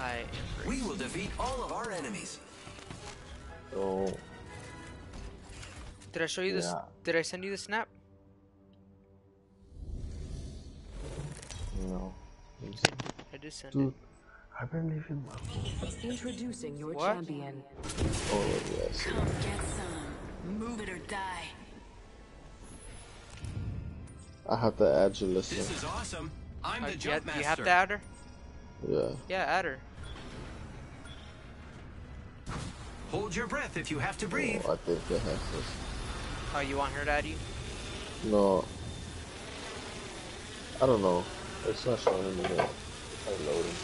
I We will defeat all of our enemies. So Did I show you this? Did I send you the snap? no. I did send Dude, it. I've been leaving my Introducing your What? champion. Oh yes. Come get some. Move it or die. I have to add you listen. This is awesome. I'm Uh, the you, jump have, master. you have to add her? Yeah. Yeah, add her. Hold your breath if you have to breathe. Oh, I think it has this. Oh, you want her to add you? No. I don't know. It's not showing in the mail. I'm loading.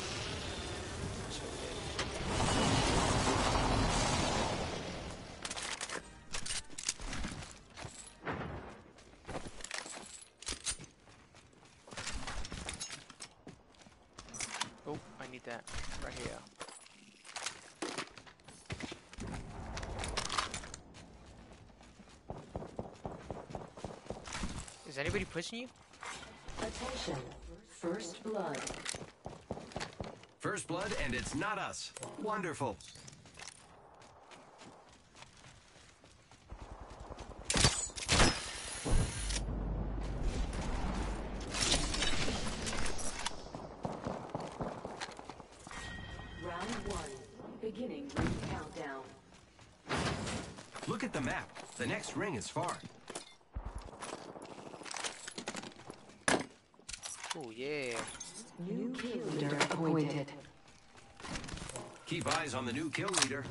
Oh, I need that right here. Is anybody pushing you? Attention. First blood. First blood, and it's not us. Wonderful. Round one. Beginning ring countdown. Look at the map. The next ring is far. Oh yeah. New kill leader. Keep eyes on the new kill leader.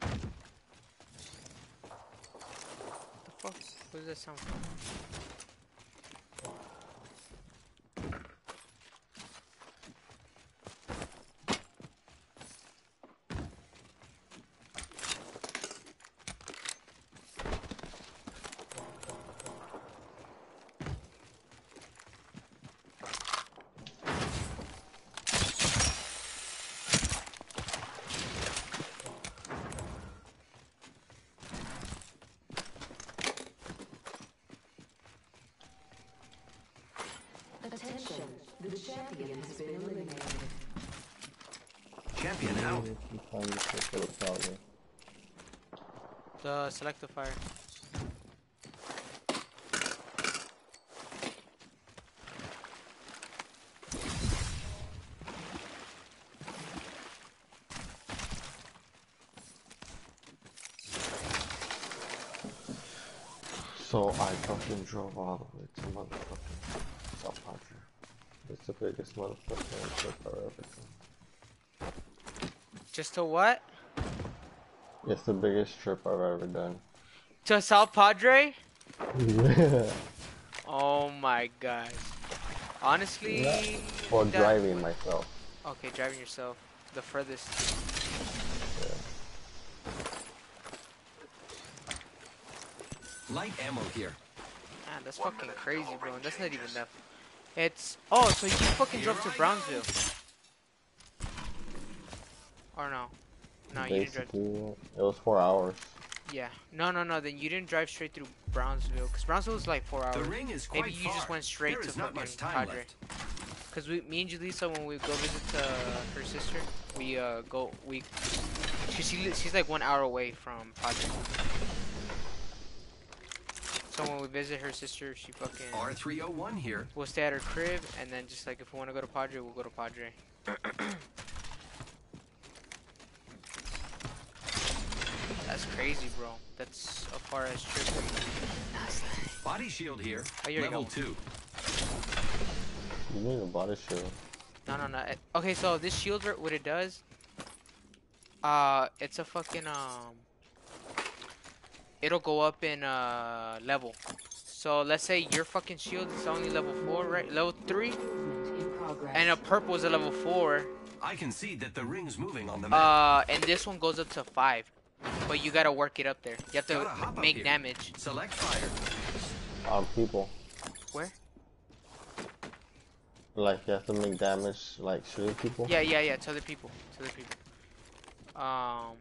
The fuck? Where that sound from? Attention. The champion has been eliminated. Champion out. If you find this for the problem. Selective fire. So I fucking drove all the way to motherfucking South Padre. It's the biggest motherfucking trip I've ever. Just to what? It's the biggest trip I've ever done. To South Padre? Yeah. Oh my god. Honestly. Or that- driving myself. Okay, driving yourself. The furthest. Light ammo here. Man, that's fucking crazy, bro. And that's not even enough. It's oh, so you fucking drove to Brownsville. Or no? No, you didn't drive. It was four hours. Yeah. No, no, no. Then you didn't drive straight through Brownsville, cause Brownsville was like four hours. The ring is quite Maybe you far. just went straight There to is not fucking much time Padre. left. Cause we, me and Julissa, when we go visit uh, her sister, we uh go we. She, she she's like one hour away from Padre. So when we visit her sister, she fucking. R301 here. We'll stay at her crib, and then just like if we want to go to Padre, we'll go to Padre. That's crazy, bro. That's a far as trip. Body shield here. Oh, you already Level 2. You need a body shield. No, no, no. Okay, so this shield, what it does, uh, it's a fucking um, it'll go up in uh level. So let's say your fucking shield is only level four, right? Level three, Movement in progress. and a purple is a level four. I can see that the ring's moving on the map. Uh, and this one goes up to five, but you gotta work it up there. You have Gotta hop to up make damage. Select fire. On people. Where? Like, you have to make damage, like, shooting people? Yeah, yeah, yeah. To other people. To other people. Um,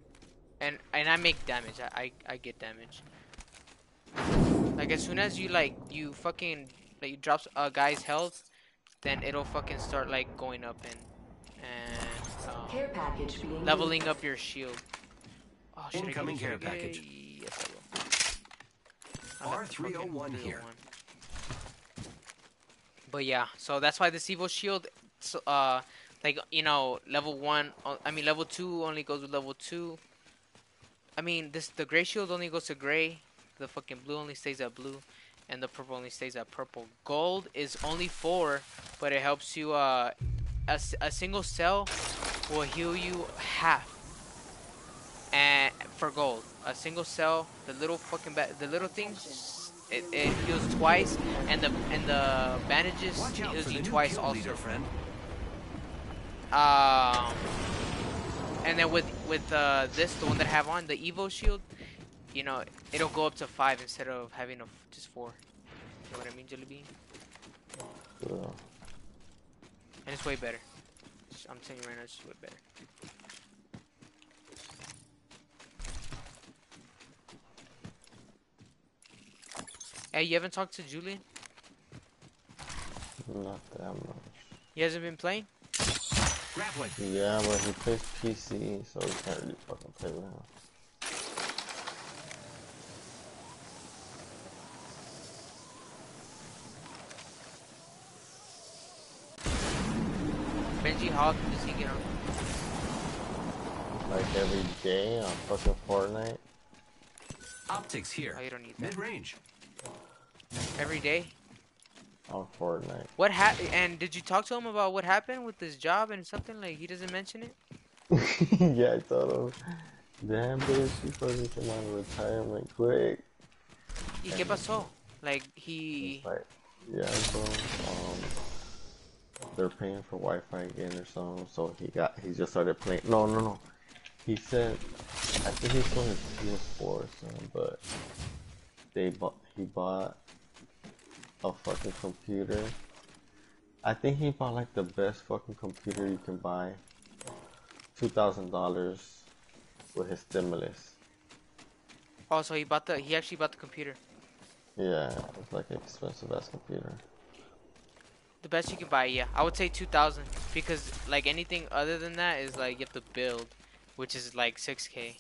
and and I make damage. I I, I get damage. Like as soon as you like you fucking like drops a guy's health, then it'll fucking start like going up and and um, Care package being leveling up your shield. Oh, should I Incoming it? care Should I get it? package. Yes, I will. I like the fucking R301 here. But yeah, so that's why this Evo shield, so, uh, like you know, level one. uh, I mean, level two only goes with level two. I mean, this the gray shield only goes to gray. The fucking blue only stays at blue, and the purple only stays at purple. Gold is only four, but it helps you. Uh, a single cell will heal you half. And for gold, a single cell, the little fucking the little things, it, it heals twice, and the and the bandages heals you twice also. leader, friend. Um, and then with with uh, this, the one that I have on, the Evo shield, you know, it'll go up to five instead of having a f- just four. You know what I mean, Jelly Bean? Yeah. And it's way better. I'm telling you right now, it's just way better. Hey, you haven't talked to Julian? Not that much. He hasn't been playing? Grappling. Yeah, but he plays PC, so he can't really fucking play with him. Benji, how often does he get on? Like every day on fucking Fortnite. Optics here. Oh, you don't need that. Mid range. Every day? On Fortnite. What happened? and did you talk to him about what happened with his job and something like he doesn't mention it? yeah, I told him. Damn, bitch, you fucking come out of retirement quick. ¿Y qué pasó? Like he like, yeah, so um, they're paying for Wi-Fi again or something. So he got, he just started playing. No, no, no. He said, I think he's going to PS4 or something, but they bought, he bought a fucking computer. I think he bought like the best fucking computer you can buy. Two thousand dollars with his stimulus. Oh, also he bought the he actually bought the computer. Yeah, it's like an expensive ass computer. The best you can buy, yeah. I would say 2000 because like anything other than that is like you have to build, which is like 6k.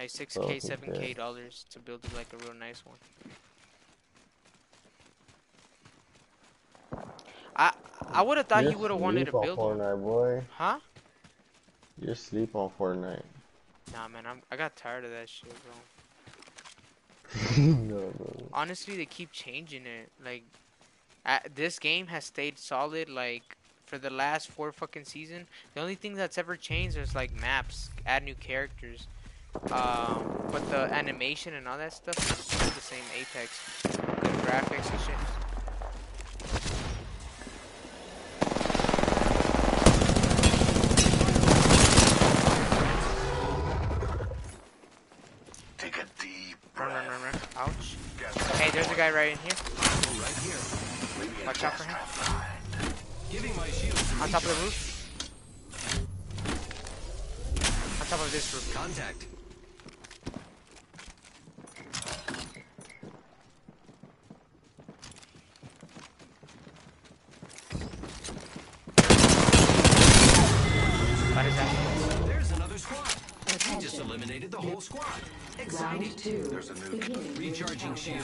Like 6k, Oh, 7k okay. dollars to build like a real nice one. I I would have thought You're he would have wanted to sleep on build one. Boy. Huh? You're sleep on Fortnite. Nah, man, I'm, I got tired of that shit, bro. no, no. honestly they keep changing it like at, this game has stayed solid like for the last four fucking season the only thing that's ever changed is like maps add new characters um but the animation and all that stuff is still the same apex. The graphics and shit. Take a deep run run run run. ouch. Hey there's a guy right in here. Oh, right here. watch out for him. gas trap line. Giving my shield on top of the roof. On top of this roof. Contact. Shield.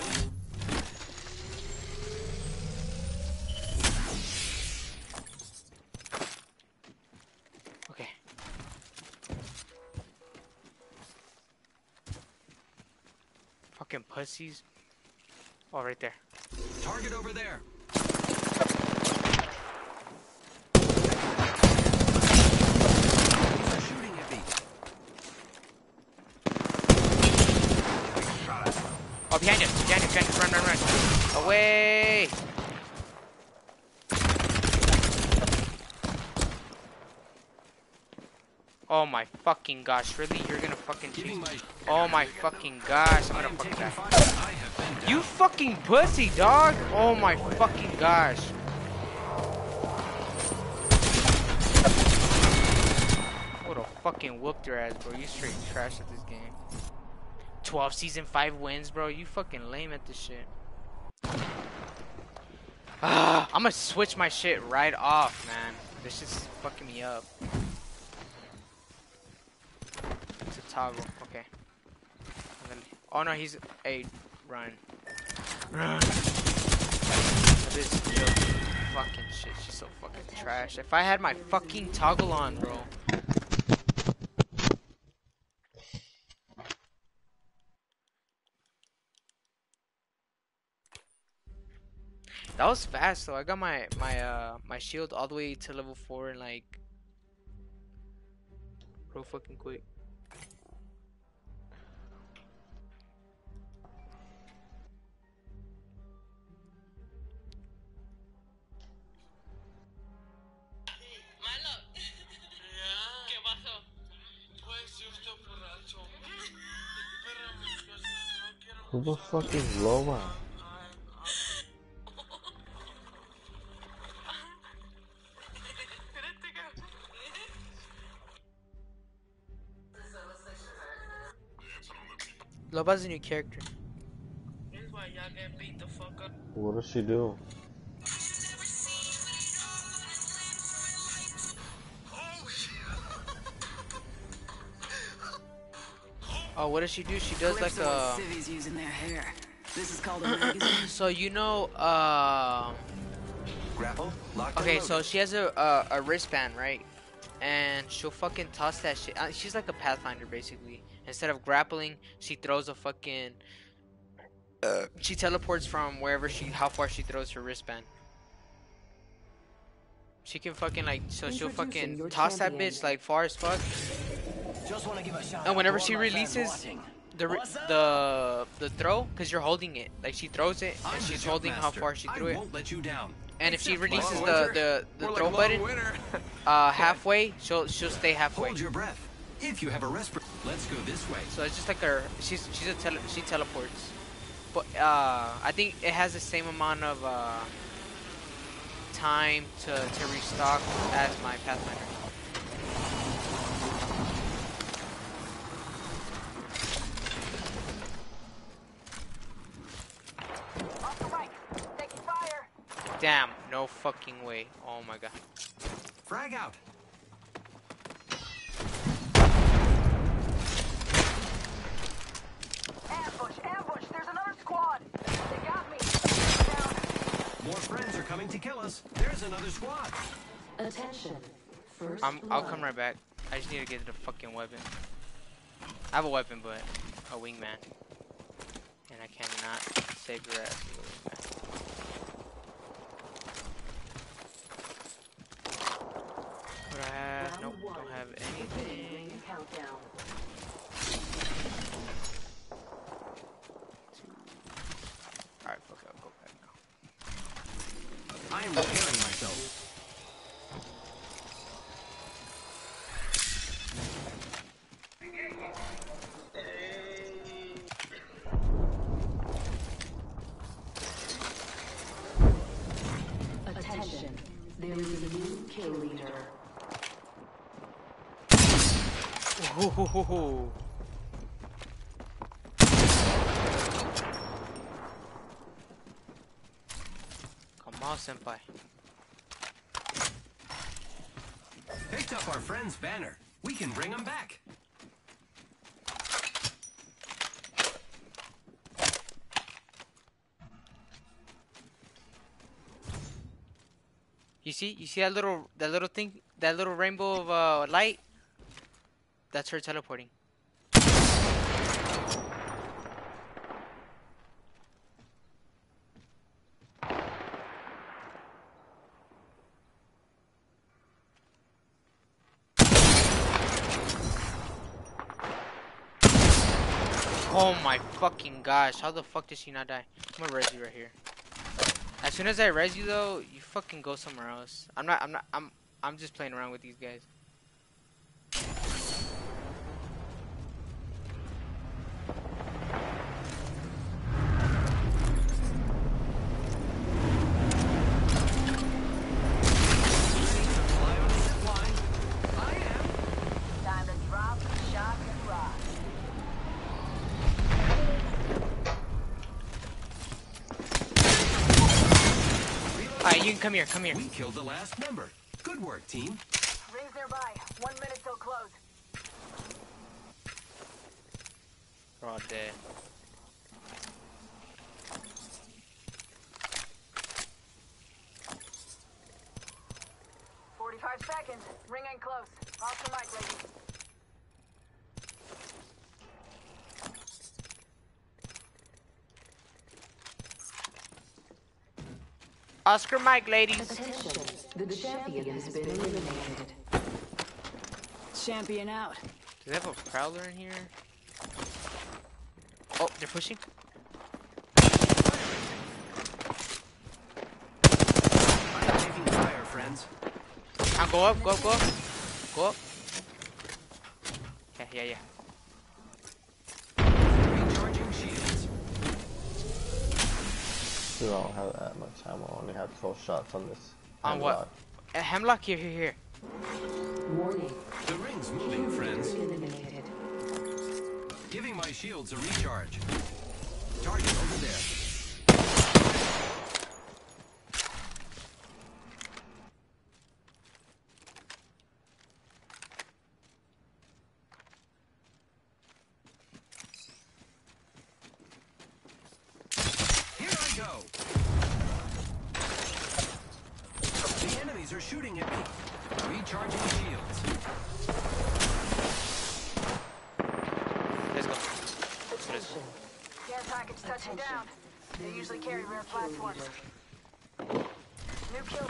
okay fucking pussies oh right there Target over there. They're shooting at me. shot at. Oh, behind you, behind you, behind you, run, run, run. Away! Oh my fucking gosh, really? You're gonna fucking cheat? my. Oh my fucking gosh, I'm gonna fucking die. fire. I have been down. You fucking pussy, dog! Oh my fucking gosh. Would've fucking whooped your ass, bro. You straight trash at this game. 12 season 5 wins, bro. You fucking lame at this shit. Ah, I'm gonna switch my shit right off, man. This shit's fucking me up. It's a toggle. Okay. Then, oh no, he's a run. Run. This fucking shit. She's so fucking trash. If I had my fucking toggle on, bro. That was fast though. I got my my uh my shield all the way to level four and like real fucking quick. Who the fuck is Loba? Loba's a new character. That's why y'all get beat the fuck up. What does she do? Oh, what does she do? She does like Clips are what a. civvies use in their hair. This is called a. So you know, uh, Grapple. Locked okay, so she has a, a a wristband, right? And she'll fucking toss that shit. Uh, she's like a pathfinder, basically. Instead of grappling, she throws a fucking. Uh, she teleports from wherever she, how far she throws her wristband. She can fucking like, so she'll fucking your toss that bitch like far as fuck. Just want to give a shout And whenever she all my fans releases the re- What's up? the the throw, cause you're holding it, like she throws it I'm and she's jump holding how far she threw I it. won't let you down. And if she releases the the, the More like throw Lone button uh, halfway, she'll she'll stay halfway. Hold your breath. If you have a respirator, let's go this way. So it's just like her. She's she's a tele, she teleports, but uh, I think it has the same amount of uh, time to to restock as my Pathfinder. Damn, no fucking way. Oh my god. Frag out. Ambush, ambush, there's another squad. They got me. Down. More friends are coming to kill us. There's another squad. Attention. First I'm, I'll come right back. I just need to get the fucking weapon. I have a weapon, but a wingman. And I cannot save your ass with a wingman. What do I have? Round Nope, one. don't have Beginning anything. ring countdown. Alright, fuck it, I'll go back now. I am repairing myself. Attention. There is a new kill leader. Ooh. Come on, senpai. Picked up our friend's banner. We can bring him back. See, you see that little, that little thing, that little rainbow of uh, light. That's her teleporting. Oh my fucking gosh! How the fuck did she not die? I'm gonna res you right here. As soon as I res you though, fucking go somewhere else. I'm not. I'm not. I'm. I'm just playing around with these guys. Alright, come here, come here. We killed the last member. Good work, team. Rings nearby. One minute till close. We're all dead. Forty-five seconds. Ring ain't close. Off the mic, ladies. Oscar Mike, ladies. Attention. The champion has been eliminated. Champion out. Do they have a prowler in here? Oh, they're pushing. I'm taking fire, friends. I'll go up, go up, go up. Go up. Yeah, yeah, yeah. Recharging shields. Dude, I don't have that much ammo. I only have 12 shots on this. On what? Hemlock. Uh, Hemlock, here, here, here. Warning. The ring's moving, friends. Eliminated. Giving my shields a recharge. Target over there. Here I go. The enemies are shooting at me. Recharging shields. Let's go. Let's Attention. Care package touching down. They usually carry rare platforms. New kill.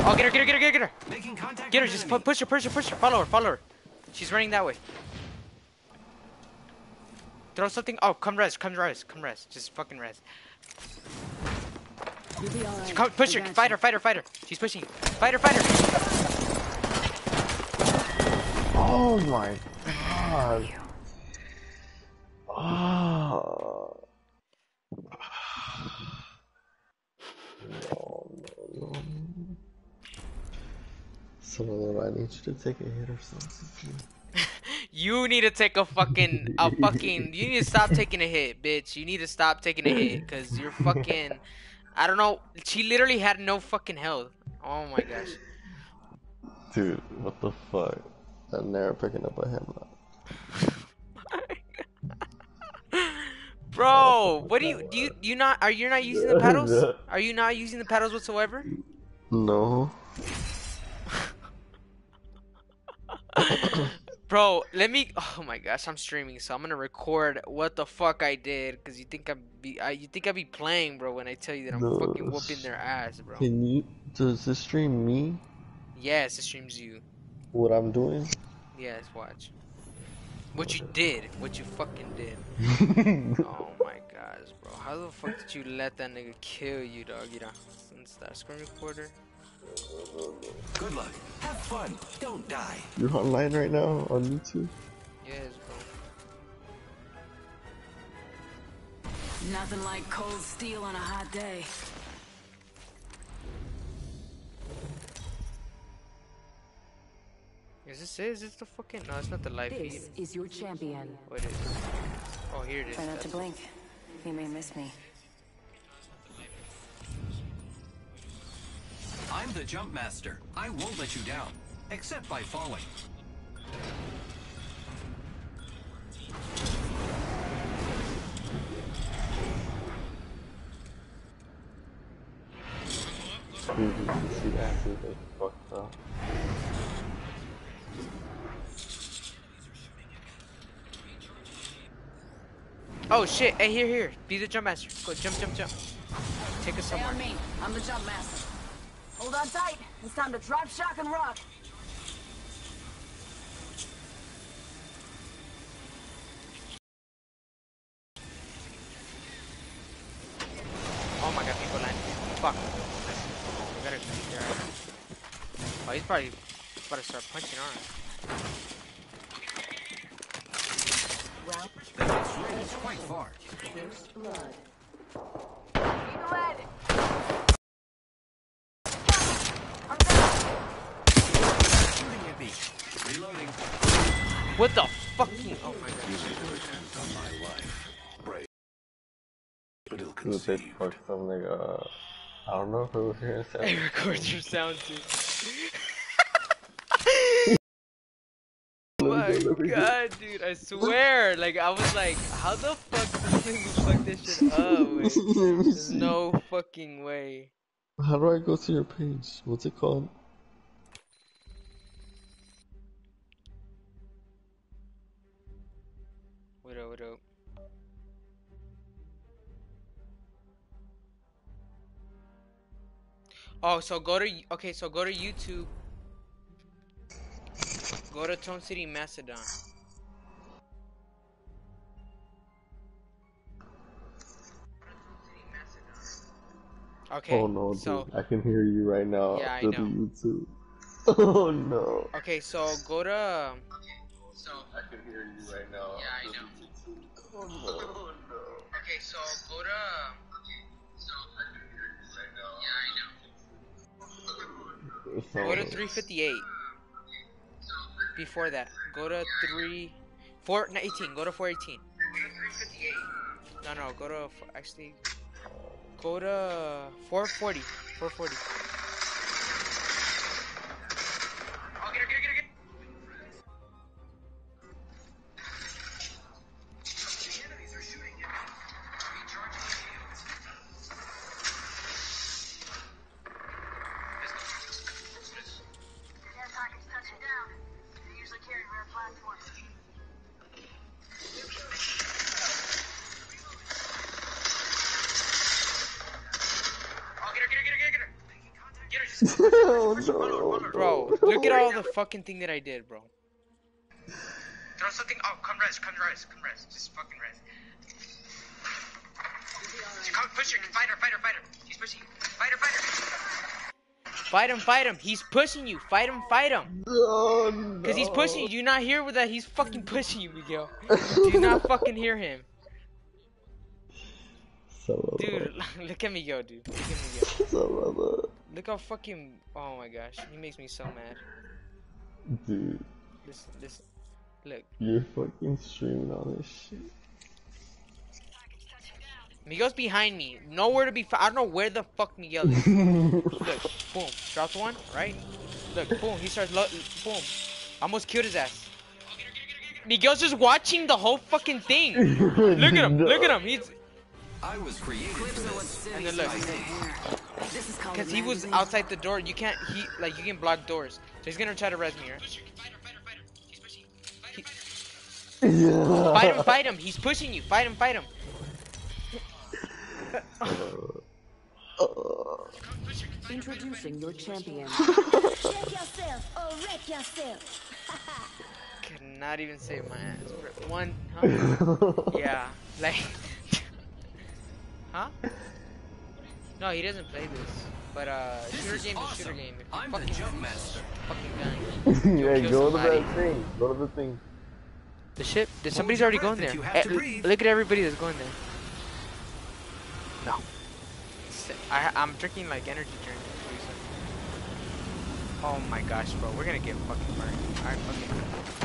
Oh, get her, get her, get her, get her, get her. Get her, just pu- push her, push her, push her. Follow her, follow her. She's running that way. Throw something. Oh, come res, come res, come res. Just fucking res. You'll be alright. Come, push her, got fight you. her, fight her, fight her. She's pushing. Fight her, fight her. Oh my god. Ah. Oh. No, no, no. Someone, I need you to take a hit or something. You need to take a fucking, a fucking. You need to stop taking a hit, bitch. You need to stop taking a hit, cause you're fucking. I don't know. She literally had no fucking health. Oh my gosh. Dude, what the fuck? I'm never picking up a hemlock. Bro, oh, what do you do? You, you not? Are you not using the paddles? Are you not using the paddles whatsoever? No. Bro, let me. Oh my gosh, I'm streaming, so I'm gonna record what the fuck I did, cause you think I'm be, I, you think I be playing, bro, when I tell you that I'm No. fucking whooping their ass, bro. Can you? Does this stream me? Yes, it streams you. What I'm doing? Yes, watch. What you did, what you fucking did. oh my gosh, bro, how the fuck did you let that nigga kill you, dog? You know, since that screen recorder. Good luck. Have fun. Don't die. You're online right now on YouTube? Yes, bro. Nothing like cold steel on a hot day. Is this it? Is this the fucking? No, it's not the live feed. This is your champion. What is it? Oh, here it is. Try not to blink. You may miss me. I'm the jump master. I won't let you down, except by falling. Dude, you can see that dude, they fucked up. Oh shit! Hey, here, here. Be the jump master. Go jump, jump, jump. Take us somewhere. on me. I'm the jump master. Hold on tight. It's time to drop, shock, and rock. Oh my god, people landing. Fuck. We gotta keep their. Oh, he's probably about to start punching on us. The next ring is quite far. First blood. Keep lead. I'm down. Shooting at me. Reloading. What the fucking? Oh my god. Easy to depend on my life. Dude, they conceived. fucked some nigga. Uh, I don't know if it was here It records your sound too. oh Oh my god, dude, I swear. Like, I was like, how the fuck this nigga fuck this shit up? Wait, There's no fucking way. How do I go to your page? What's it called? What up, what up? Oh, so go to okay, so go to YouTube. Go to Tone City Mastadon. Okay. oh no, dude. so I can hear you right now Yeah, I through know. the YouTube. Oh no. okay, so go to so I can hear you right now. Yeah, I through know. the YouTube. Oh no. Oh no. okay, so go to so I can hear you right now. yeah, I know. Oh, oh, so, Go to 358. Before that, go to 3 4 no, 18. Go to 418. No, no, go to actually go to 440. 440. The fucking thing that I did, bro. Throw something. Oh, come res, come res, come res. Just fucking res. Come, push her. Fight her, fight her, fight her. He's pushing. you. Fight her, fight her. Fight him, fight him. He's pushing you. Fight him, fight him. Oh no. Cause he's pushing you. Do you not hear with that? He's fucking pushing you, Miguel. Do you not fucking hear him? So, Dude, look at Miguel, dude. Look at Miguel. so, Look how fucking. Oh my gosh, he makes me so mad. Dude, Listen, listen. Look, you're fucking streaming all this shit. Miguel's behind me. Nowhere to be. found. I don't know where the fuck Miguel is. Look, boom, drops one, right? Look, boom, he starts. Lo- boom, almost killed his ass. Miguel's just watching the whole fucking thing. Look at him. Look at him. He's I was created for Clips of what this. And then look. Starts in here. This is called a because he was outside the door. You can't. He like you can block doors. So he's gonna try to res me, right? Yeah. Fight him, fight him. He's pushing you. Fight him, fight him. Introducing your champion. Shake yourself or wreck yourself. Cannot even save my ass. One, huh? yeah, like, huh? No, he doesn't play this. But uh, This shooter is game is shooter game. If you I'm the fucking jump master. fucking gun, hey, kill go to somebody. that thing. Go to the thing. the ship. Did somebody's already breath going there? you have Eh, to l- look at everybody that's going there. No. I'm drinking like energy drink. Oh my gosh, bro, we're gonna get fucking burned. Alright, fucking.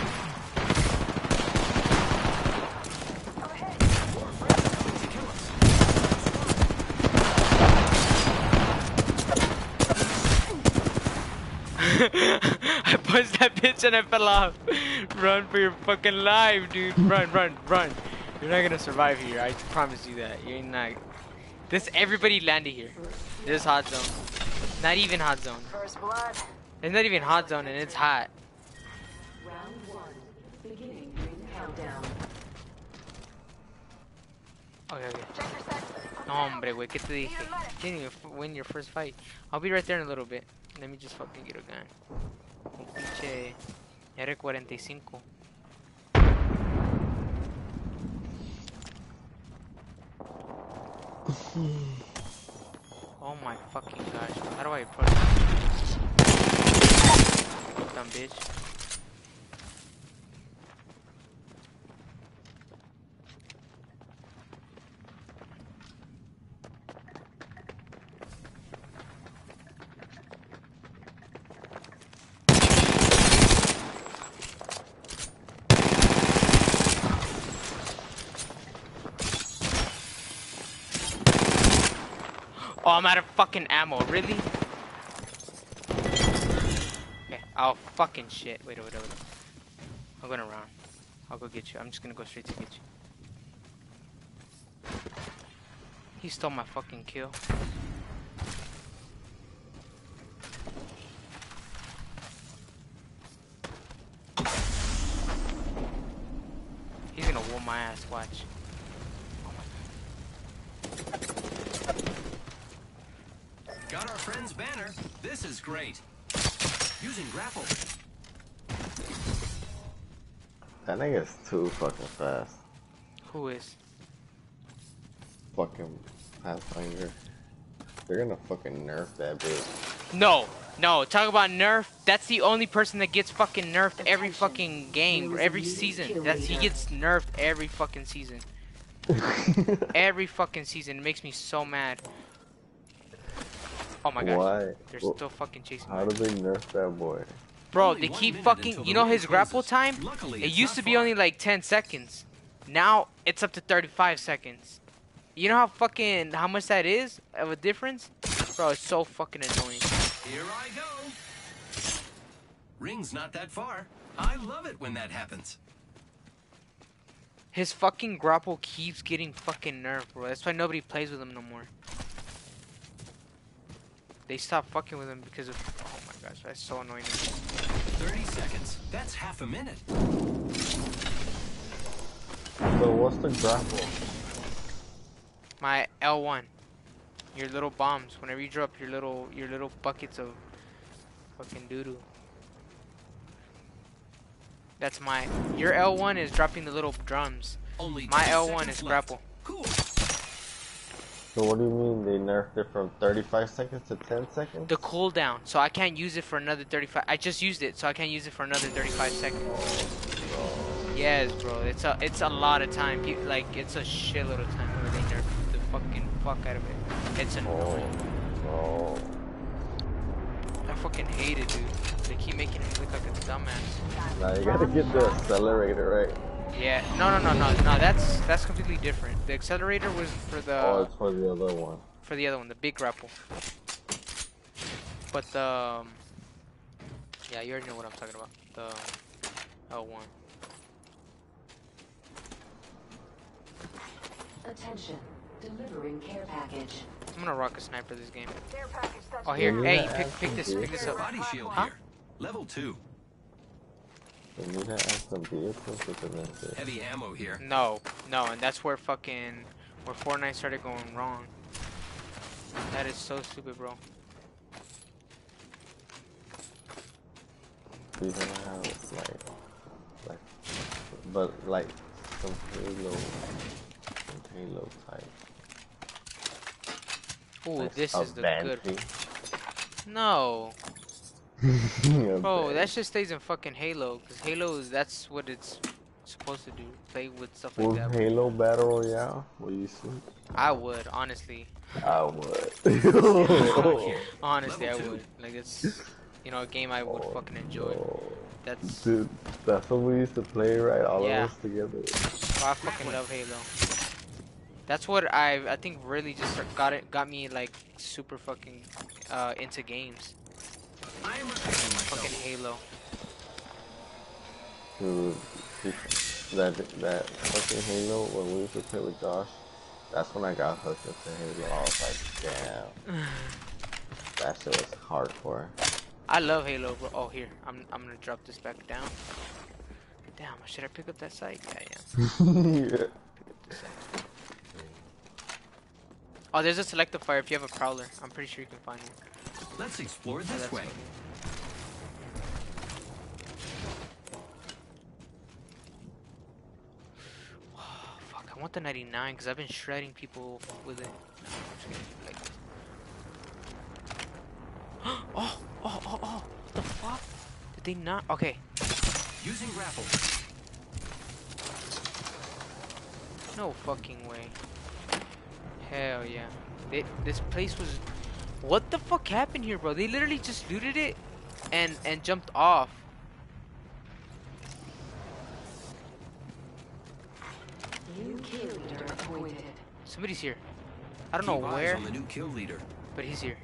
I punched that bitch and I fell off. run for your fucking life, dude. Run, run, run. You're not gonna survive here. I promise you that. You're not. This everybody landed here. This hot zone. Not even hot zone. First blood. It's not even hot zone and it's hot. Round one. Beginning ring countdown. Okay, okay. Check your sex. No, hombre, güey, ¿qué te dije? Didn't even win your first fight. I'll be right there in a little bit. Let me just fucking get a gun. Un pinche R45. Oh my fucking gosh. How do I approach this? Dumb bitch. Oh, I'm out of fucking ammo. Really? Okay. Oh, fucking shit. Wait, wait, wait, wait. I'm going around. I'll go get you. I'm just gonna go straight to get you. He stole my fucking kill. He's gonna whoop my ass, watch. Got our friend's banner. This is great. Using grapple. That nigga's too fucking fast. Who is? Fucking Pathfinder. They're gonna fucking nerf that bitch. No, no. Talk about nerf. That's the only person that gets fucking nerfed every fucking game, every season. That's he gets nerfed every fucking season. every fucking season. It makes me so mad. Oh my gosh. Why? They're Well, still fucking chasing me. How me. do they nerf that boy? Bro, Only they keep fucking. until You know ring his grapple time? Luckily, It used not to be far. only like 10 seconds. Now it's up to 35 seconds. You know how fucking how much that is of a difference? Bro, it's so fucking annoying. Here I go. Ring's not that far. I love it when that happens. His fucking grapple keeps getting fucking nerfed, bro. That's why nobody plays with him no more. They stopped fucking with him because of. Oh my gosh, that's so annoying. 30 seconds. That's half a minute. So what's the grapple? My L1, your little bombs. Whenever you drop your little your little buckets of fucking doodoo. doo. That's my. Your L1 is dropping the little drums. Only My L1 is left. grapple. Cool. So what do you mean they nerfed it from 35 seconds to 10 seconds? The cooldown, so I can't use it for another 35. I just used it, so I can't use it for another 35 seconds. Yes, bro. It's a it's a lot of time. Pe- Like it's a shitload of time where they nerf the fucking fuck out of it. It's oh, annoying. Oh, I fucking hate it, dude. They keep making me look like a dumbass. now you gotta get the accelerator right. Yeah. No, no, no, no, no. That's that's completely different. The accelerator was for the oh, it's for the other one. for the other one, the big grapple. But the um, yeah, you already know what I'm talking about. The L1. Attention. Delivering care package. I'm gonna rock a sniper this game. Care package Oh here, Yeah, hey, pick pick this, pick this up. Body shield Huh? here. Level 2. They need to add some vehicles with the lenses. Heavy ammo here. No, no, and that's where fucking where Fortnite started going wrong. That is so stupid, bro. We're gonna have like, like, but like some Halo, some Halo type. Ooh, Like this is the good. Banshee. No, Yeah, bro, Banshee. that shit stays in fucking Halo, cause Halo is that's what it's supposed to do. Play with stuff like Would that. Halo Battle Royale? Will you see? I would honestly, I would. honestly, I would. Like it's, you know, a game I would fucking enjoy. That's Dude, that's what we used to play, right? All Yeah. of us together. Oh, I fucking love Halo. That's what I I think really just got it got me like super fucking uh into games. I am Fucking. Halo. Dude, that that fucking Halo when we used to play with Josh, that's when I got hooked into Halo. I was like, damn, that shit was hardcore. I love Halo, bro. Oh, here. I'm I'm gonna drop this back down. Damn, should I pick up that site? Yeah, yeah. yeah. Oh, there's a selective fire if you have a prowler. I'm pretty sure you can find one. Let's explore this way. Oh, fuck, I want the 99 because I've been shredding people with it. I'm just gonna keep it like oh, oh, oh, oh. What the fuck? Did they not? Okay. Using grapple. No fucking way. Hell yeah. They, this place was. What the fuck happened here, bro? They literally just looted it and and jumped off. New kill leader appointed. Somebody's here. I don't know Keep eyes where, on the new kill leader. but he's here.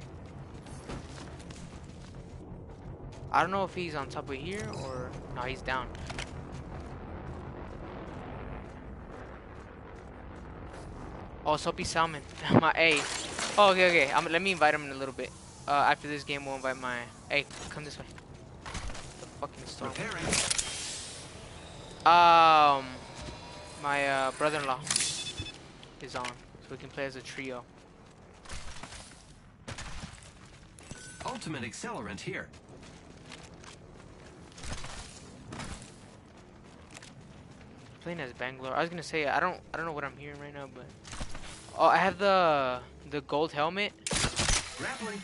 I don't know if he's on top of here or no, he's down. Oh, Soapy Salmon. my A. Oh, okay, okay. I'm, let me invite him in a little bit. Uh, after this game, we'll invite my. Hey, come this way. The fucking storm. Um, my uh, brother-in-law is on, so we can play as a trio. Ultimate accelerant here. Playing as Bangalore. I was gonna say I don't I don't know what I'm hearing right now, but oh I have the the gold helmet. Grappling.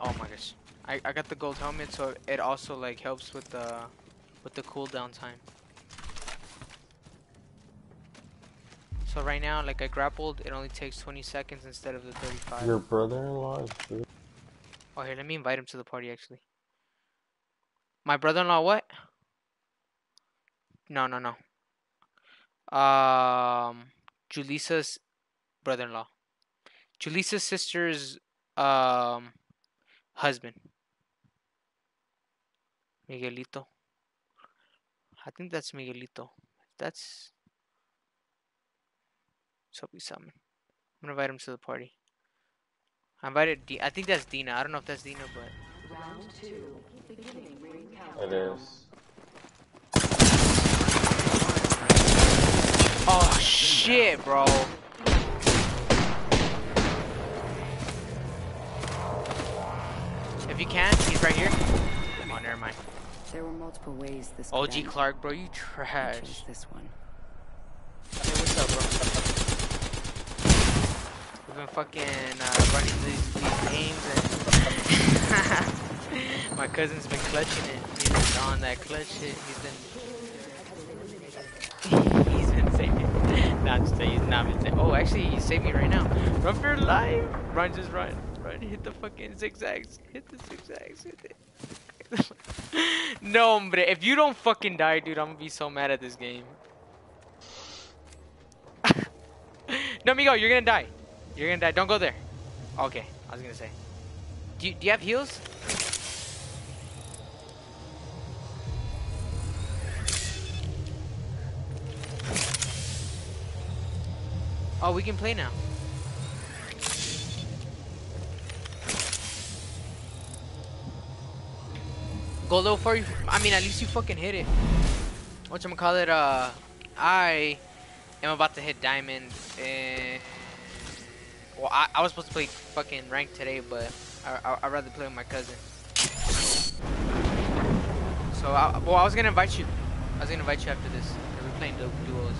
Oh my gosh, I I got the gold helmet, so it also like helps with the with the cooldown time. So right now, like I grappled, it only takes 20 seconds instead of the 35. Your brother-in-law is good. Oh, here, let me invite him to the party, actually. My brother-in-law, what? No, no, no. Um, Julisa's brother-in-law. Julisa's sister's um husband. Miguelito. I think that's Miguelito. That's Soapy Salmon. I'm gonna invite him to the party. I invited. D- I think that's Dina. I don't know if that's Dina, but Round two. It is. oh shit, bro. If you can, he's right here. Oh, never mind. There were multiple ways this could OG end. Clark, bro, you trash. this one. Hey, what's up, bro? We've been fucking uh, running these, these games and my cousin's been clutching it. He's been on that clutch shit. He's been he's been saving. Not just he's not been saving. Oh, actually, he saved me right now. Run for your life. Run, just run. Run. Hit the fucking zigzags. Hit the zigzags. Hit it. no, hombre. If you don't fucking die, dude, I'm gonna be so mad at this game. no, Migo, you're gonna die. You're gonna die. Don't go there. Okay, I was gonna say. Do you, do you have heals? Oh, we can play now. Go low for you. I mean, at least you fucking hit it. What you call it? Uh, I am about to hit diamond. And well, I, I was supposed to play fucking rank today, but I, I I'd rather play with my cousin. So, I, well, I was gonna invite you. I was gonna invite you after this. We're playing du- duos.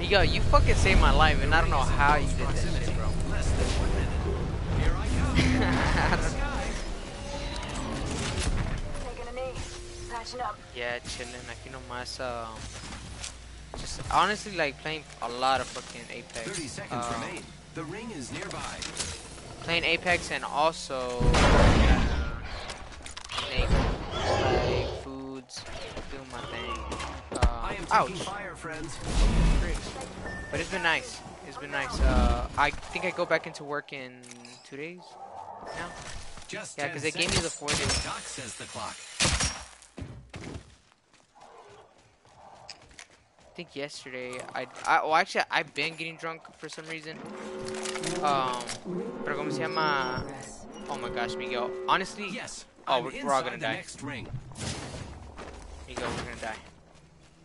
Miguel, you fucking saved my life, and I don't know how you did that shit, bro. Less than one minute. Here I come. Sky. Taking a knee. Yeah, chilling. Aquí nomás, um, just honestly like playing a lot of fucking Apex. 30 seconds Um, remain. The ring is nearby. Playing Apex and also make like foods, doing my thing. I Um, ouch! fire, friends. But it's been nice. It's been nice. Uh, I think I go back into work in two days now. Just Yeah, because they gave me the seconds. four days. Doc says the clock. I think yesterday I, I well actually I've been getting drunk for some reason. Um, pero como se llama? Oh my gosh, Miguel. Honestly, Yes. Oh, we're, we're all gonna die. next ring. Miguel, we're gonna die.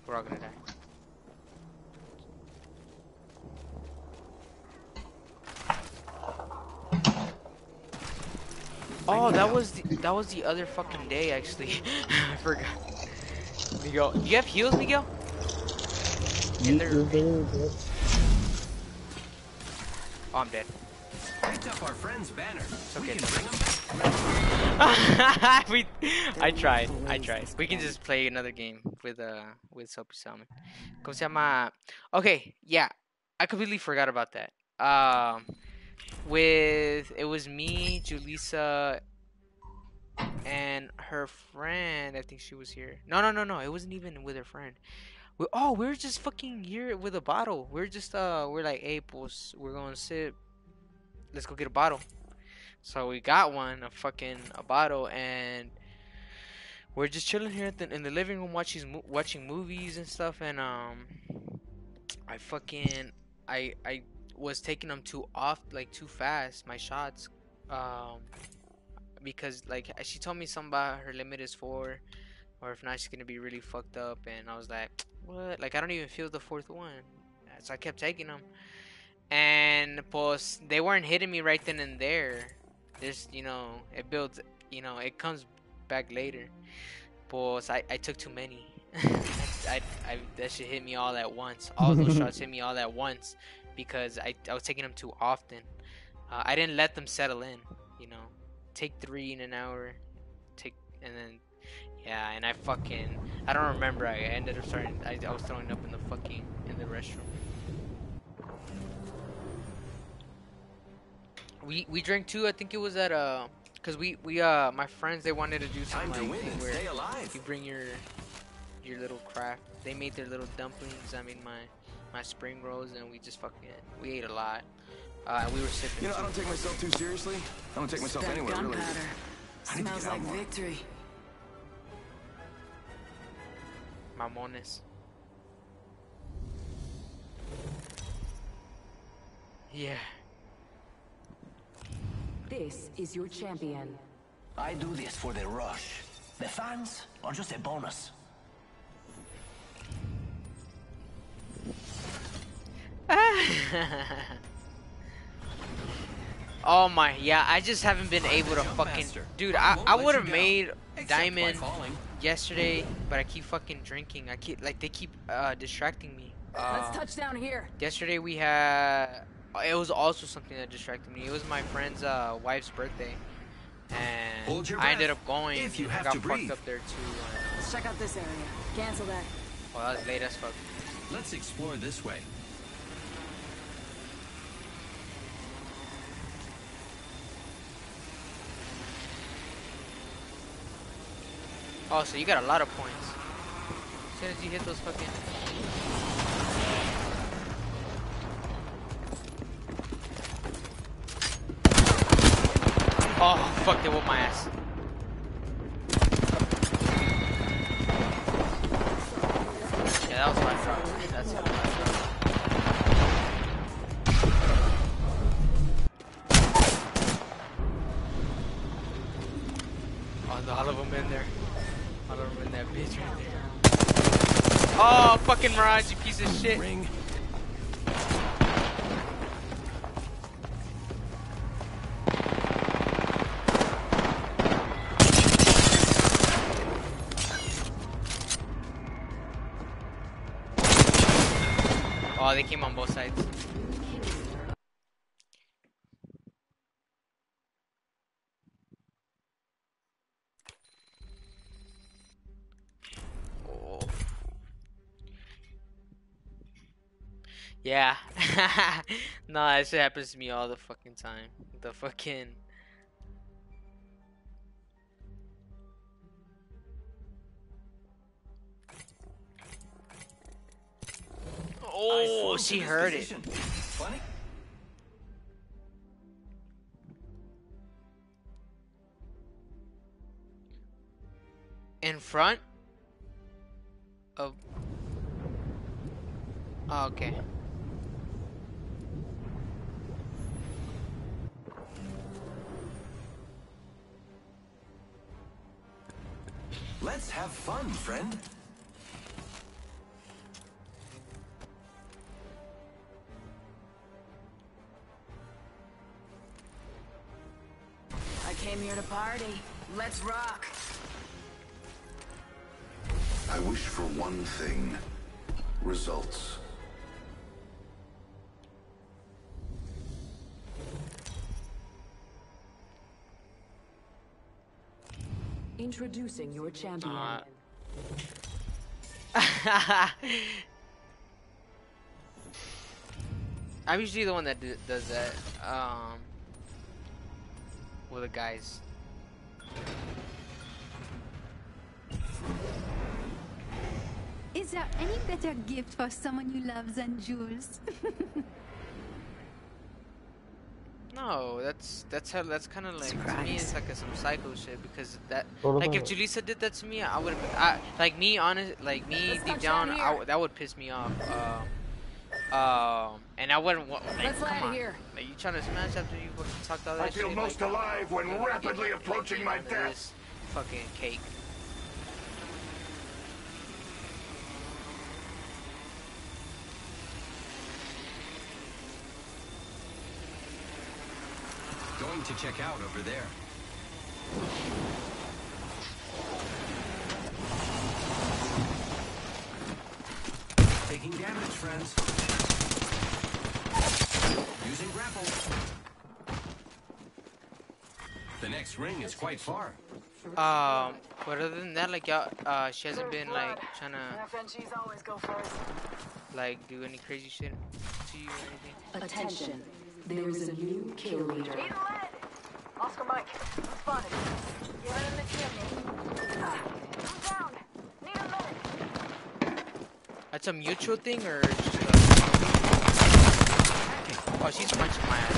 We're all gonna die. Oh, that was the, that was the other fucking day actually. I forgot. Miguel, do you have heals, Miguel? In there. Oh, I'm dead. Picked up our friend's banner. We okay. can bring 'em we, I tried. I tried. We can just play another game with uh with Soapy Salmon. ¿Cómo se llama? Okay, yeah. I completely forgot about that. Um, with it was me, Julissa, and her friend. I think she was here. No, no, no, no. It wasn't even with her friend. We, oh, we were just fucking here with a bottle. We are just uh, we're like, hey, we're to sit. Let's go get a bottle. So we got one, a fucking a bottle, and we're just chilling here the, in the living room watching watching movies and stuff. And um, I fucking I I was taking them too off, like too fast, my shots. Um, because like she told me something about her limit is four, or if not, she's gonna be really fucked up. And I was like, what? Like I don't even feel the fourth one. So I kept taking them, and pues they weren't hitting me right then and there. There's you know, it builds. You know, it comes back later. Pues I I took too many. I, I that shit hit me all at once. All those shots hit me all at once because I I was taking them too often. Uh, I didn't let them settle in. You know, take three in an hour, take and then yeah, and I fucking I don't remember. I ended up starting. I, I was throwing up in the fucking in the restroom. We we drank too. I think it was at uh, cause we we uh my friends they wanted to do something Time to like win where stay alive. you bring your your little craft. They made their little dumplings. I mean my my spring rolls, and we just fucking we ate a lot. Uh, and we were sipping. You know, I don't take myself too seriously. I don't take myself anywhere really. gunpowder I need to smells get out like more. victory. Mamones. Yeah. This is your champion. I do this for the rush. The fans are just a bonus. oh my, yeah, I just haven't been able to Jump fucking. master. Dude, I I, won't I let would have made except Diamond yesterday, but I keep fucking drinking. I keep, like, they keep uh, distracting me. Let's Uh, touch down here. Yesterday we had. It was also something that distracted me. It was my friend's uh, wife's birthday, and Hold your I ended up going. if you I have got to fucked breathe. up there too. Let's check out this area. Cancel that. Well, that was late as fuck. Let's explore this way. Oh, so you got a lot of points. As soon as you hit those fucking. Oh, fuck, they whooped my ass. Fucking Mirage, you piece of shit. Ring. Oh, they came on No, that shit happens to me all the fucking time. The fucking. Oh, she heard it. Funny. in front of oh, okay have fun, friend. I came here to party. Let's rock. I wish for one thing. Results. Introducing your champion. Uh, I'm usually the one that d- does that um with the guys Is there any better gift for someone you love than jewels? No, that's that's how that's kind of like to me it's like a, some psycho shit because that What like if Julissa did that to me, I would have like me honest like me Let's deep down, down I here. that would piss me off. Um, um, and I wouldn't want. Like, Let's come land on. here. Like you trying to smash after you fucking talked all that I feel shit? most like, alive when rapidly approaching my death. Fucking cake. Going to check out over there. Taking damage, friends. Using grapple. The next ring is quite far. Um, but other than that, like y'all, uh, she hasn't been like trying to FNGs always go first. like do any crazy shit to you or anything. Attention. There is a new kill leader. Oscar Mike, I'm spotted. It in the chimney. I'm down. Need a minute. That's a mutual thing or just a... Oh, she's punching my ass.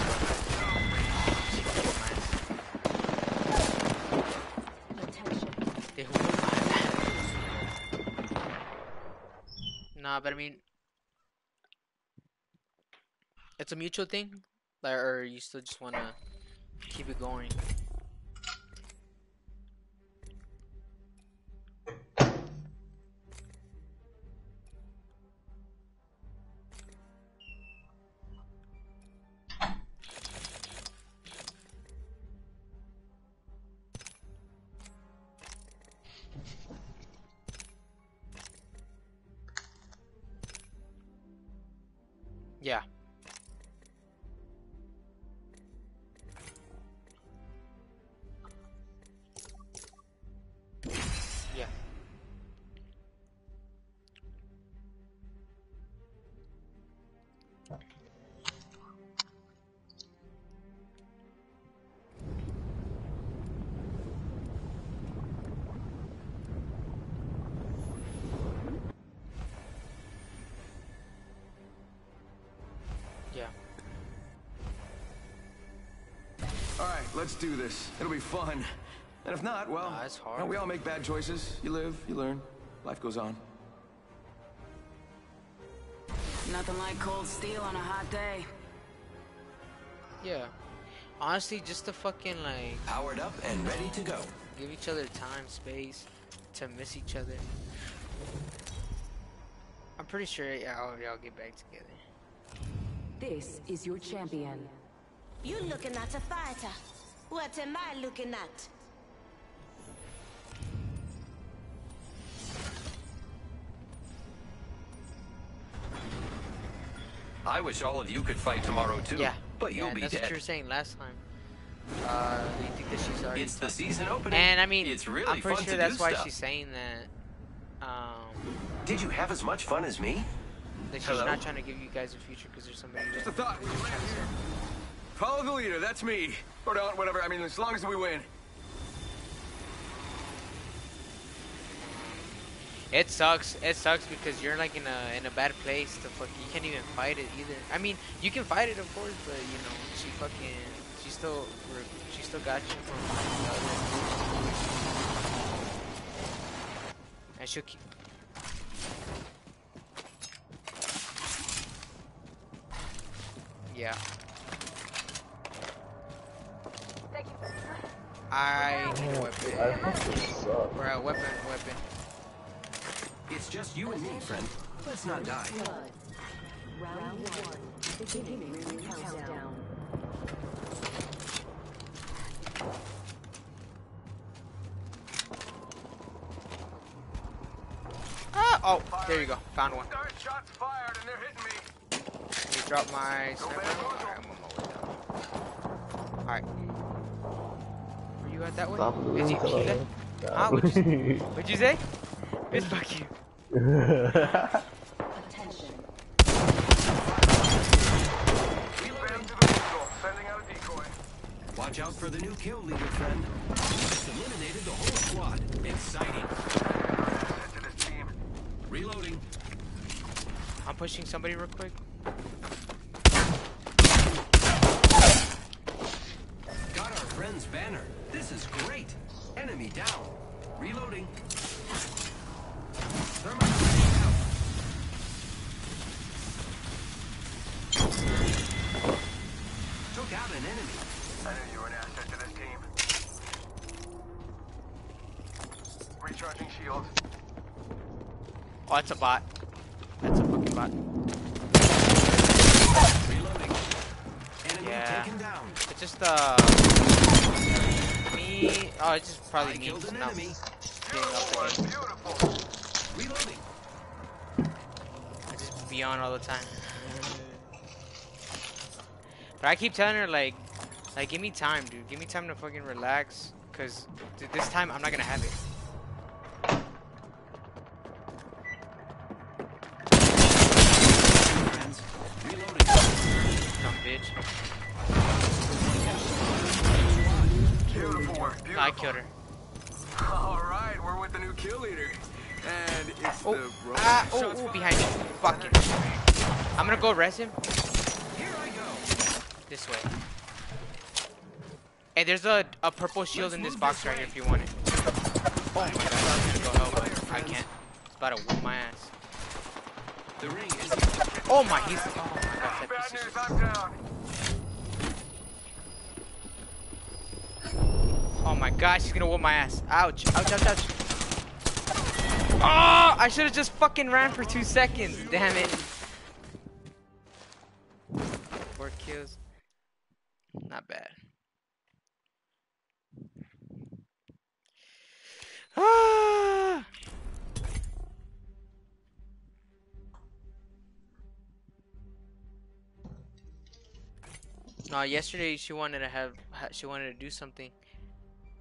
Nah, but I mean, it's a mutual thing, or you still just wanna keep it going. Let's do this. It'll be fun. And if not, well, Nah, it's hard. you know, we all make bad choices. You live, you learn, life goes on. Nothing like cold steel on a hot day. Yeah. Honestly, just to fucking like Powered up and ready to go. give each other time, space to miss each other. I'm pretty sure y'all y'all get back together. This is your champion. You looking at a fighter. What am I looking at? I wish all of you could fight tomorrow too. Yeah. But you'll yeah, be that's dead. what you were saying last time. Uh, you think that she's already It's the season opening. And I mean, it's really I'm pretty fun sure to that's why stuff. she's saying that. Um, Did you have as much fun as me? that she's Hello? not trying to give you guys a future because there's somebody. Just a thought. Follow the leader, that's me. Or don't, whatever. I mean, as long as we win. It sucks. It sucks because you're like in a in a bad place to fuck. You can't even fight it either. I mean, you can fight it, of course, but you know, she fucking, she still, she still got you from the other. And she'll keep. Yeah. Thank you. I need a weapon. I fucking suck. Or a weapon, weapon. It's just you and me, friend. Let's not die. Round one. Beginning ring countdown. Ah, oh, there you go. Found one. Shots fired and they're hitting me. Let me drop my sniper. Alright, I'm on my way down. Alright. Where you at that way? Stop Is he losing, Chile? hello. Huh? What'd you, what'd you say? It's fuck you. Attention. Bam to the vehicle. Sending out a decoy. Watch out for the new kill leader, friend. Just eliminated the whole squad. Exciting. Head to this team. Reloading. I'm pushing somebody real quick. Got our friend's banner. This is great. Enemy down. Reloading. Thermite grenade out. Took out an enemy. I knew you were an asset to this team. Recharging shield. Oh, that's a bot. That's a fucking bot. Reloading. Enemy Yeah. taken down. It's just uh Oh, just probably I killed just not enemy. up oh, game. Beautiful. Reloading. I just be on all the time. But I keep telling her like, like give me time, dude. Give me time to fucking relax, cause th- this time I'm not gonna have it. Killed her. All right, we're with the new kill leader. And it's Oh, the robot. ah, oh, oh, behind you. Fucking. I'm gonna go res him. Here I go. This way. Hey, there's a, a purple shield Let's in this box this right here if you want it. Oh my god, I was gonna go help, I can't. It's about to whoop my ass. The ring is Oh my, he's. Oh my god, that piece of news, shit. I'm down. Oh my gosh, she's gonna whoop my ass. Ouch, ouch, ouch, ouch. Oh, I should have just fucking ran for two seconds. Damn it. Four kills. Not bad. Ah. No, yesterday she wanted to have, she wanted to do something,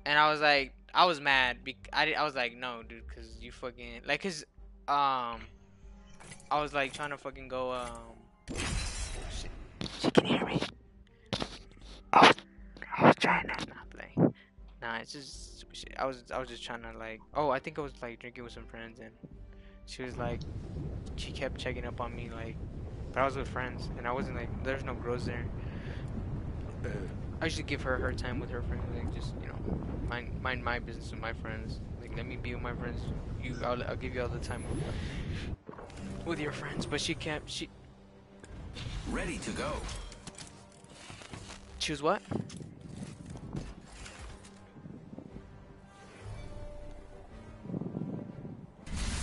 and I was like, I was mad. Bec- I, I was like, no, dude, cause you fucking like, cause, um, I was like trying to fucking go, um, oh, shit. she can hear me. Oh, I was trying to not play. Nah, it's just stupid shit. I was, I was just trying to like, oh, I think I was like drinking with some friends, and she was like, she kept checking up on me, like, but I was with friends, and I wasn't like, there's no girls there. I should give her her time with her friends, like just you know, mind mind my business with my friends. Like let me be with my friends. You, I'll, I'll give you all the time with your friends. But she can't. She ready to go. choose what?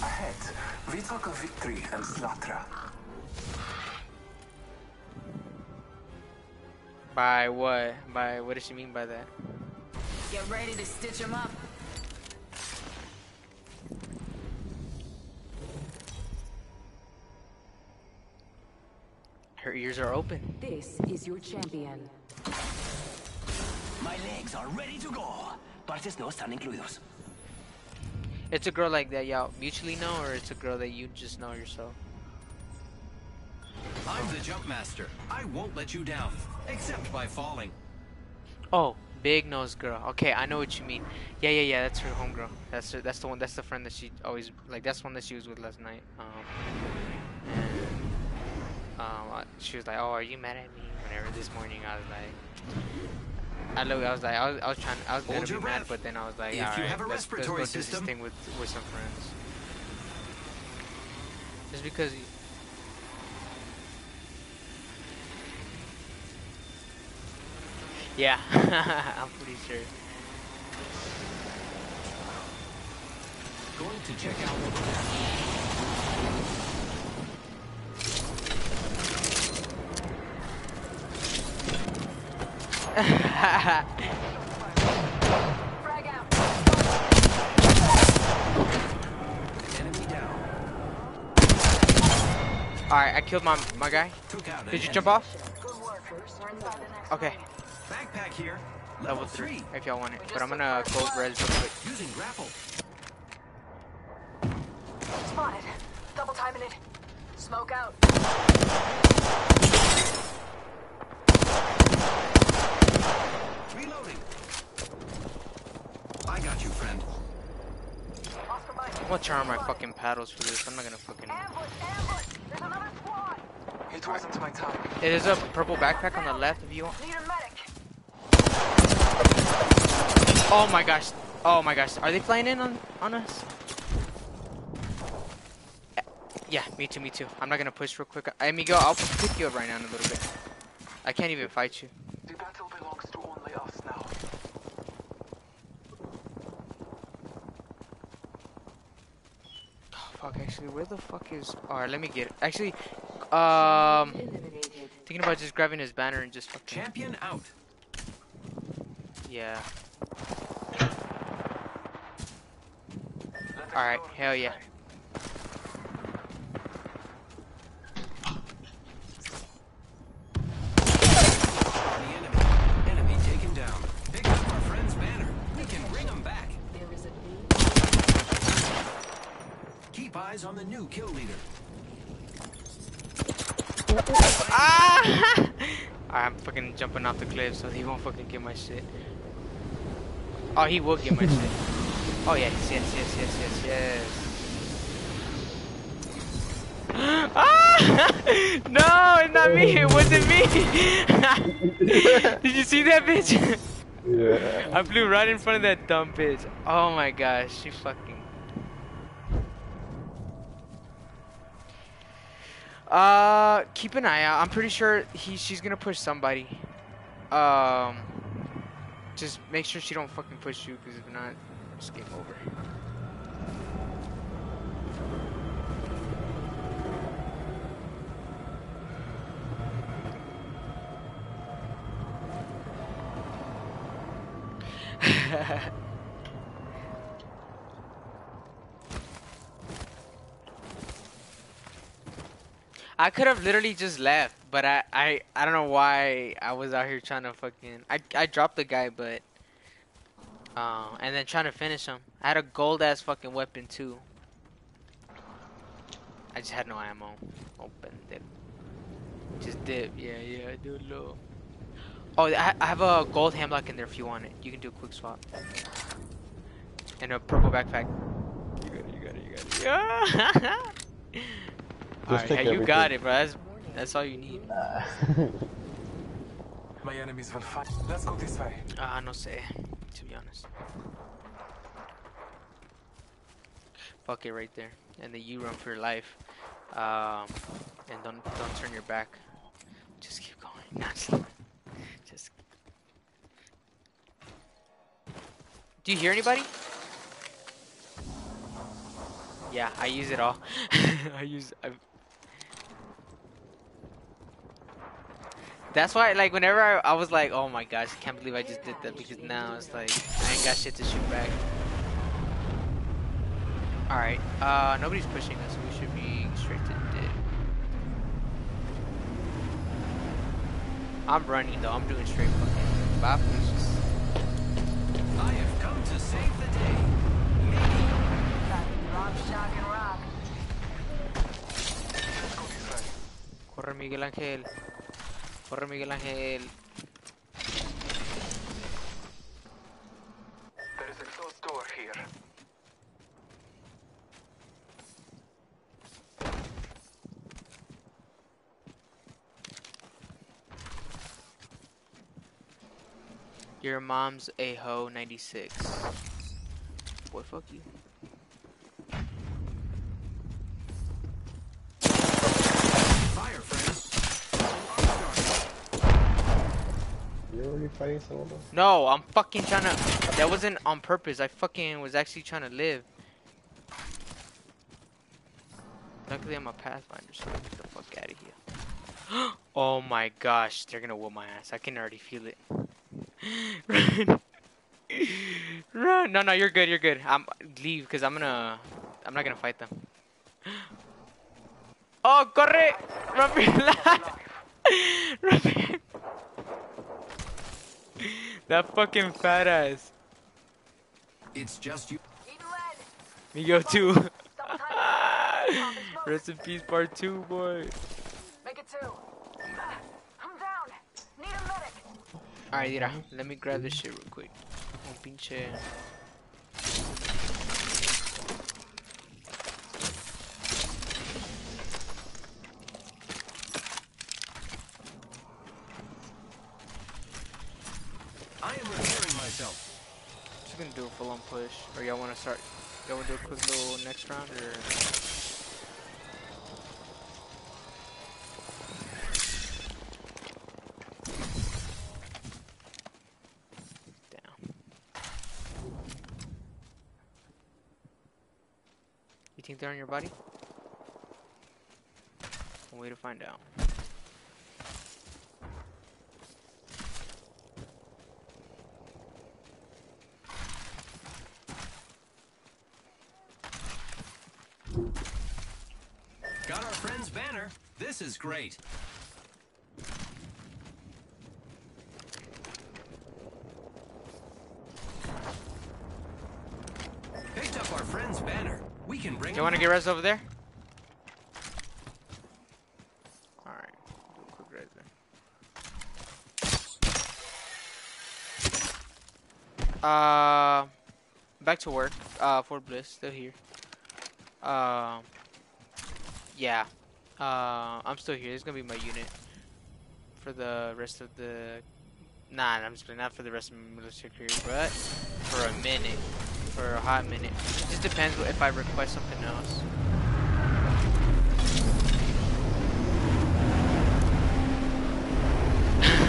Ahead, we talk of victory and slaughter. By what? By what does she mean by that? Get ready to stitch him up. Her ears are open. This is your champion. My legs are ready to go. Partes no están incluidos. It's a girl like that y'all mutually know, or it's a girl that you just know yourself. I'm the jump master. I won't let you down, except by falling. Oh, big nose girl. Okay, I know what you mean. Yeah, yeah, yeah. That's her homegirl. That's her, that's the one. That's the friend that she always like. That's the one that she was with last night. Um, and um, she was like, "Oh, are you mad at me?" Whenever this morning, I was like, I look, I was like, I was, I was trying, I was Hold gonna be mad, but then I was like, If all you have a let's, let's go respiratory do this system- thing with with some friends. Just because. You, yeah, I'm pretty sure. Going to check out. Frag out. Alright, I killed my my guy. Took out an Did you jump off? Good work. We're inside the next Okay, ring. Backpack here. level three if y'all want it. But I'm gonna go res real quick. Using grapple. Spotted. Double timing it. Smoke out. Reloading. I got you, friend. Oscar Mike. I'm gonna turn on my fucking paddles for this. I'm not gonna fucking. Ambush, ambush. There's another It wasn't my time. There's a purple backpack on the left of you. Need a medic. Oh my gosh. Oh my gosh. Are they flying in on, on us? Yeah, me too, me too. I'm not gonna push real quick. Hey, Miguel, I'll pick you up right now in a little bit. I can't even fight you. The battle belongs to only us now. Oh, fuck, actually, where the fuck is... Alright, let me get it. Actually, um... Thinking about just grabbing his banner and just fucking... Champion out. Yeah. Alright, hell yeah. Enemy. Enemy taken down. Pick up our friend's banner. We can bring him back. There is a Keep eyes on the new kill leader. Ah! I'm fucking jumping off the cliff so he won't fucking get my shit. Oh, he will get my shit. Oh, yes, yes, yes, yes, yes, yes. ah! no, it's not me. It wasn't me. Did you see that bitch? Yeah. I flew right in front of that dumb bitch. Oh my gosh, she fucking. Uh, keep an eye out. I'm pretty sure he she's gonna push somebody. Um, just make sure she don't fucking push you, because if not, it's game over. I could have literally just left, but I, I I don't know why I was out here trying to fucking I I dropped the guy, but uh, and then trying to finish him. I had a gold ass fucking weapon too. I just had no ammo. Open dip. Just dip. Yeah, yeah, do a little. Oh, I, I have a gold Hemlock in there if you want it. You can do a quick swap. And a purple backpack. You got it. You got it. You got it. Yeah. Alright, take yeah, you got it, bro. That's that's all you need. My enemies will fight. Let's go this way. Ah, no sé. To be honest. Fuck it right there. And then you run for your life. Um, and don't don't turn your back. Just keep going. No, just, just. Do you hear anybody? Yeah, I use it all. I use. I, That's why, like, whenever I, I was like, oh my gosh, I can't believe I just did that because now it's like, I ain't got shit to shoot back. Alright, uh, nobody's pushing us, so we should be straight to dip. I'm running though, I'm doing straight fucking bop pushes. I have come to save the day. Rock, shock, and rock. Corre Miguel Ángel. Corre Miguel Ángel. There is a closed door here. Your mom's a hoe 96. Boy, fuck you. Fire, friends. Fighting someone? No, I'm fucking trying to. That wasn't on purpose. I fucking was actually trying to live. Luckily, I'm a pathfinder, so get the fuck out of here. oh my gosh, they're gonna whoop my ass. I can already feel it. Run. Run. No, no, you're good. You're good. I'm leave because I'm gonna. I'm not gonna fight them. Oh, corre! Run for your life! Run for your- That fucking fat ass. It's just you. Me go too. Rest in peace, part two, boy. Make it two. I'm down. Need a medic. Alright, mira, let me grab this shit real quick. Un pinche. Full on push, or y'all want to start? Y'all want to do a quick little next round, or? Damn. You think they're on your body? Way to find out. Got our friend's banner. This is great. Picked up our friend's banner. We can bring You want to get res over there? Alright, do a quick res there. Uh, back to work. Uh, Fort Bliss, still here. Um, yeah. Uh, I'm still here. This is gonna be my unit for the rest of the. Nah, I'm just. Not for the rest of my military career, but for a minute, for a hot minute. It just depends if I request something else.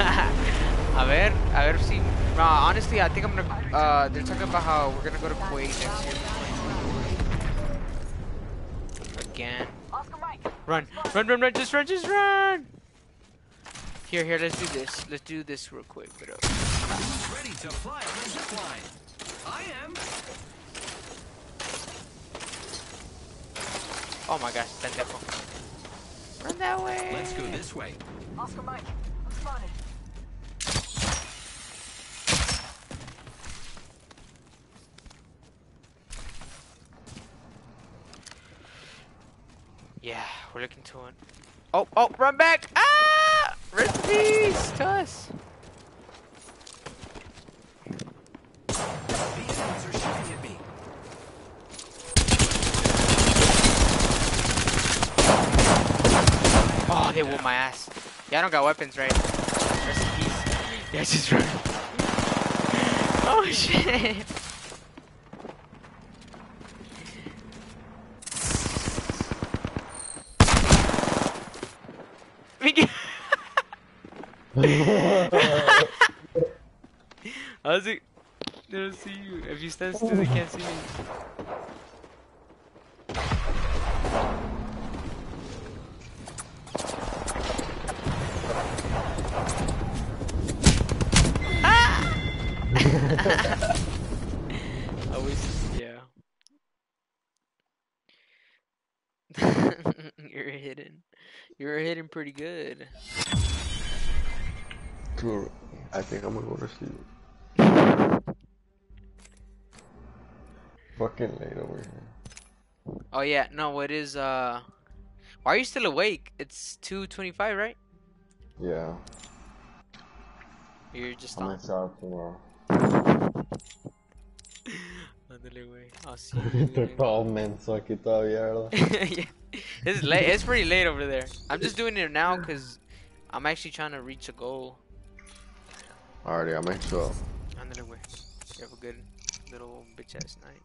a ver, a ver si. No, honestly, I think I'm gonna. Uh, they're talking about how we're gonna go to Kuwait next year. Again. Run, run, run, run, just run, just run! Here, here, let's do this. Let's do this real quick, bro. Uh, Ready to fly on the zip line? I am. Oh my gosh, that's pendejo. Run that way. Let's go this way. Oscar Mike, I'm spotted. Yeah, we're looking to it. Oh, oh, run back! Ah! Rest in peace to us. These guys are shooting at me. Oh, they whooped my ass. Yeah, I don't got weapons, right? Rest in peace. Yeah, just run. Oh shit. Miguel. How's it? They don't see you. If you stand still, they can't see me. Ah! I was, yeah. You're hidden. You're hidden pretty good. I think I'm gonna go to sleep. Fucking late over here. Oh yeah, no, it is. Uh, why are you still awake? It's two twenty-five, right? Yeah, You're just I'm on. shower tomorrow. Ándale, güey. I'll see you. Menso aquí todavía, ¿verdad? yeah. It's late. It's pretty late over there. I'm just doing it now because I'm actually trying to reach a goal. Alrighty, I'll make sure. Ándale, güey. You have a good little bitch ass night.